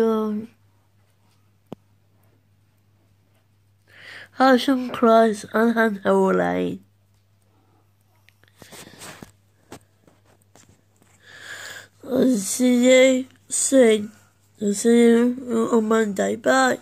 John. Ocean Close and Handhill Lane. I'll see you soon. I'll see you on Monday. Bye.